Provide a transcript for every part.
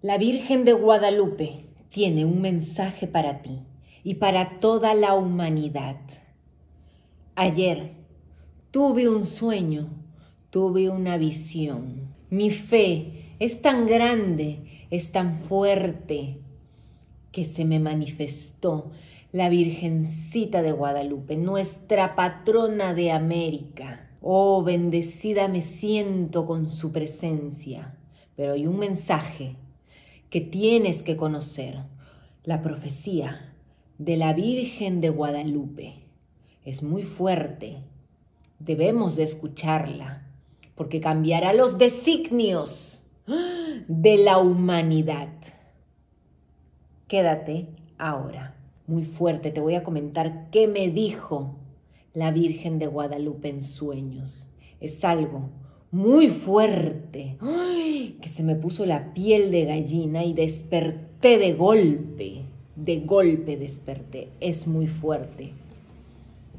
La Virgen de Guadalupe tiene un mensaje para ti y para toda la humanidad. Ayer tuve un sueño, tuve una visión. Mi fe es tan grande, es tan fuerte, que se me manifestó la Virgencita de Guadalupe, nuestra patrona de América. Oh, bendecida me siento con su presencia. Pero hay un mensaje que tienes que conocer, la profecía de la Virgen de Guadalupe. Es muy fuerte. Debemos de escucharla, porque cambiará los designios de la humanidad. Quédate ahora. Muy fuerte, te voy a comentar qué me dijo la Virgen de Guadalupe en sueños. Es algo muy fuerte, que se me puso la piel de gallina y desperté de golpe, de golpe desperté, es muy fuerte.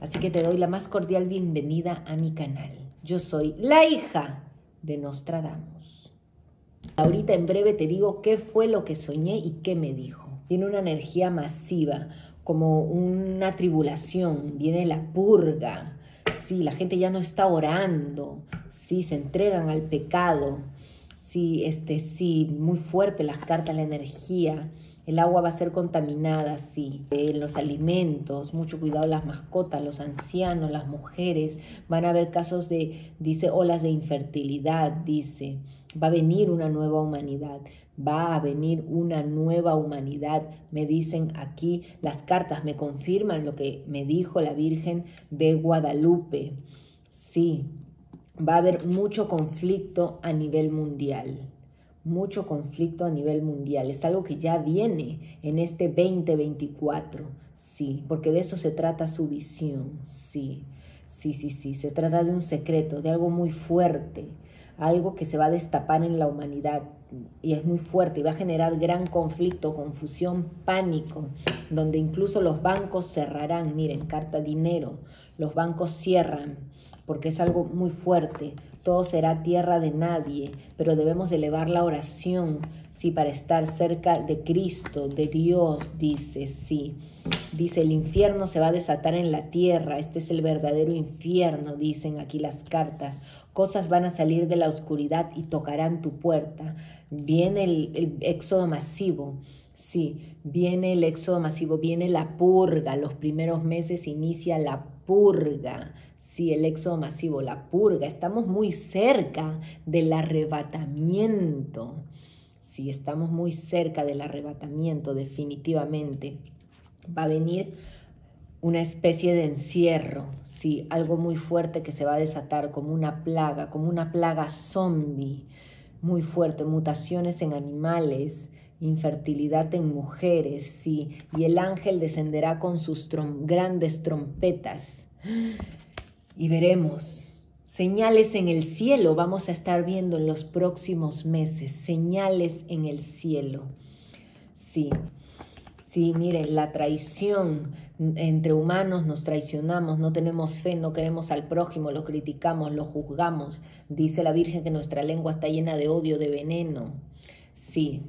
Así que te doy la más cordial bienvenida a mi canal. Yo soy la hija de Nostradamus. Ahorita en breve te digo qué fue lo que soñé y qué me dijo. Tiene una energía masiva, como una tribulación, viene la purga. Sí, la gente ya no está orando, sí, se entregan al pecado, sí, este, sí, muy fuerte las cartas, la energía, el agua va a ser contaminada, sí, en los alimentos, mucho cuidado las mascotas, los ancianos, las mujeres, van a haber casos de, dice, olas de infertilidad, dice, va a venir una nueva humanidad, va a venir una nueva humanidad. Me dicen aquí las cartas, me confirman lo que me dijo la Virgen de Guadalupe. Sí, va a haber mucho conflicto a nivel mundial, mucho conflicto a nivel mundial. Es algo que ya viene en este 2024, sí, porque de eso se trata su visión, sí, sí, sí, sí, se trata de un secreto, de algo muy fuerte, algo que se va a destapar en la humanidad y es muy fuerte y va a generar gran conflicto, confusión, pánico, donde incluso los bancos cerrarán, miren, carta dinero, los bancos cierran porque es algo muy fuerte. Todo será tierra de nadie, pero debemos elevar la oración, sí, para estar cerca de Cristo, de Dios, dice, sí. Dice, el infierno se va a desatar en la tierra, este es el verdadero infierno, dicen aquí las cartas. Cosas van a salir de la oscuridad y tocarán tu puerta. Viene el, el éxodo masivo. Sí, viene el éxodo masivo, viene la purga. Los primeros meses inicia la purga. Sí, el éxodo masivo, la purga, estamos muy cerca del arrebatamiento. Sí, estamos muy cerca del arrebatamiento, definitivamente. Va a venir una especie de encierro, sí, algo muy fuerte que se va a desatar como una plaga, como una plaga zombie, muy fuerte, mutaciones en animales, infertilidad en mujeres, sí, y el ángel descenderá con sus grandes trompetas y veremos señales en el cielo. Vamos a estar viendo en los próximos meses señales en el cielo. Sí, sí, miren, la traición entre humanos nos traicionamos, no tenemos fe, no queremos al prójimo, lo criticamos, lo juzgamos. Dice la Virgen que nuestra lengua está llena de odio, de veneno. Sí,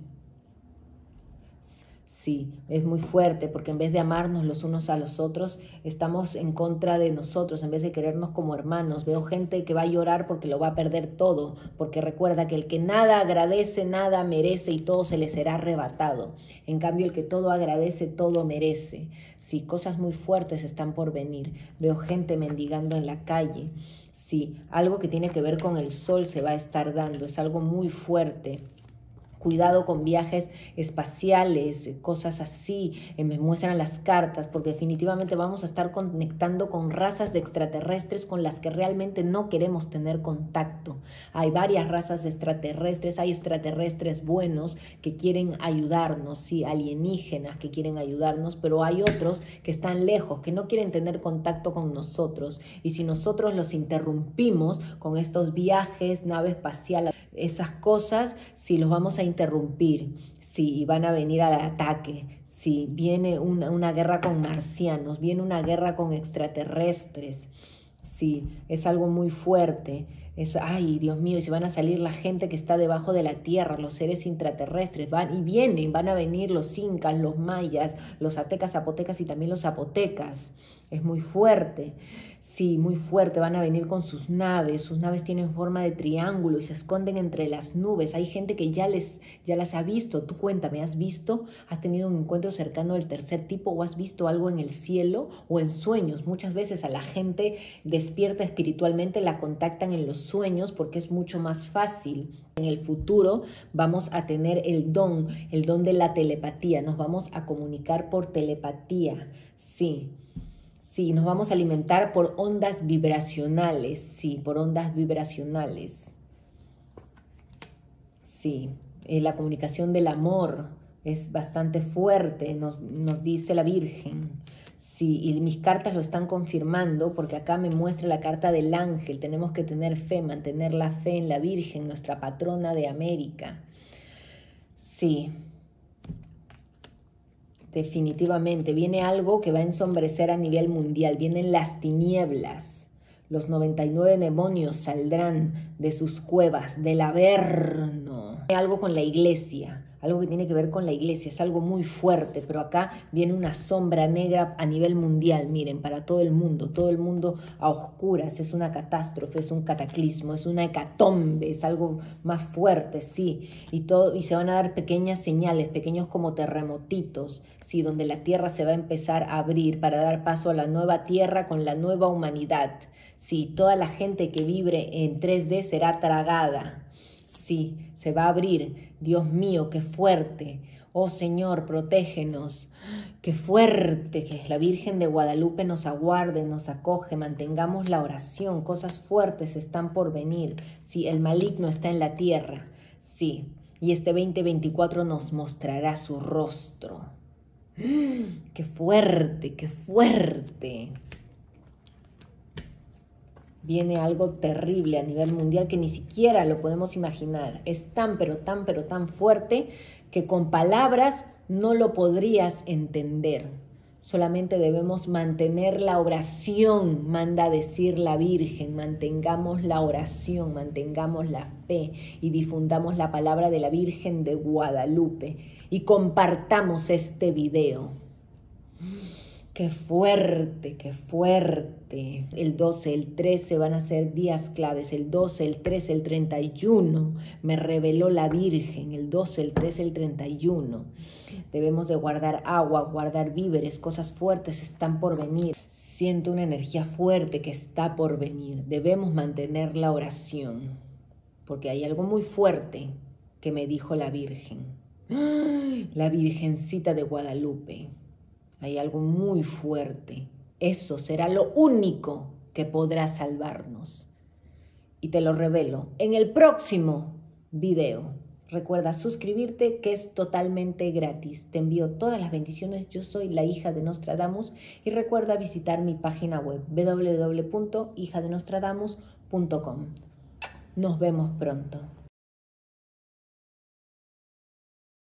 Sí, es muy fuerte porque en vez de amarnos los unos a los otros, estamos en contra de nosotros, en vez de querernos como hermanos. Veo gente que va a llorar porque lo va a perder todo, porque recuerda que el que nada agradece, nada merece y todo se le será arrebatado. En cambio, el que todo agradece, todo merece. Sí, cosas muy fuertes están por venir. Veo gente mendigando en la calle. Sí, algo que tiene que ver con el sol se va a estar dando, es algo muy fuerte cuidado con viajes espaciales, cosas así, eh, me muestran las cartas, porque definitivamente vamos a estar conectando con razas de extraterrestres con las que realmente no queremos tener contacto. Hay varias razas extraterrestres, hay extraterrestres buenos que quieren ayudarnos, sí, alienígenas que quieren ayudarnos, pero hay otros que están lejos, que no quieren tener contacto con nosotros. Y si nosotros los interrumpimos con estos viajes, nave espacial, esas cosas, si los vamos a interrumpir, si van a venir al ataque, si viene una, una guerra con marcianos, viene una guerra con extraterrestres, si es algo muy fuerte, Es, ay, Dios mío, y se van a salir la gente que está debajo de la tierra, los seres intraterrestres, van y vienen, van a venir los incas, los mayas, los aztecas, zapotecas y también los zapotecas. Es muy fuerte. Sí, muy fuerte, van a venir con sus naves, sus naves tienen forma de triángulo y se esconden entre las nubes. Hay gente que ya les ya las ha visto. Tú cuéntame, ¿has visto? ¿Has tenido un encuentro cercano del tercer tipo o has visto algo en el cielo o en sueños? Muchas veces a la gente despierta espiritualmente la contactan en los sueños porque es mucho más fácil. En el futuro vamos a tener el don, el don de la telepatía, nos vamos a comunicar por telepatía. Sí. Sí, nos vamos a alimentar por ondas vibracionales, sí, por ondas vibracionales. Sí, eh, la comunicación del amor es bastante fuerte, nos, nos dice la Virgen. Sí, y mis cartas lo están confirmando porque acá me muestra la carta del ángel. Tenemos que tener fe, mantener la fe en la Virgen, nuestra patrona de América. Sí, definitivamente. Viene algo que va a ensombrecer a nivel mundial. Vienen las tinieblas. Los 99 demonios saldrán de sus cuevas, del averno. Algo con la iglesia algo que tiene que ver con la iglesia, es algo muy fuerte, pero acá viene una sombra negra a nivel mundial, miren, para todo el mundo, todo el mundo a oscuras, es una catástrofe, es un cataclismo, es una hecatombe, es algo más fuerte, sí, y, todo, y se van a dar pequeñas señales, pequeños como terremotitos, sí, donde la tierra se va a empezar a abrir para dar paso a la nueva tierra con la nueva humanidad, sí, toda la gente que vibre en 3D será tragada, sí, se va a abrir. Dios mío, qué fuerte. Oh Señor, protégenos. Qué fuerte que la Virgen de Guadalupe nos aguarde, nos acoge, mantengamos la oración. Cosas fuertes están por venir. Sí, el maligno está en la tierra. Sí, y este 2024 nos mostrará su rostro. Qué fuerte, qué fuerte viene algo terrible a nivel mundial que ni siquiera lo podemos imaginar. Es tan, pero tan, pero tan fuerte que con palabras no lo podrías entender. Solamente debemos mantener la oración, manda a decir la Virgen, mantengamos la oración, mantengamos la fe y difundamos la palabra de la Virgen de Guadalupe y compartamos este video. Qué fuerte, qué fuerte. El 12, el 13 van a ser días claves. El 12, el 13, el 31 me reveló la Virgen. El 12, el 13, el 31. Debemos de guardar agua, guardar víveres, cosas fuertes están por venir. Siento una energía fuerte que está por venir. Debemos mantener la oración, porque hay algo muy fuerte que me dijo la Virgen. La Virgencita de Guadalupe. Hay algo muy fuerte. Eso será lo único que podrá salvarnos. Y te lo revelo en el próximo video. Recuerda suscribirte que es totalmente gratis. Te envío todas las bendiciones. Yo soy la hija de Nostradamus y recuerda visitar mi página web www.hijadenostradamus.com. Nos vemos pronto.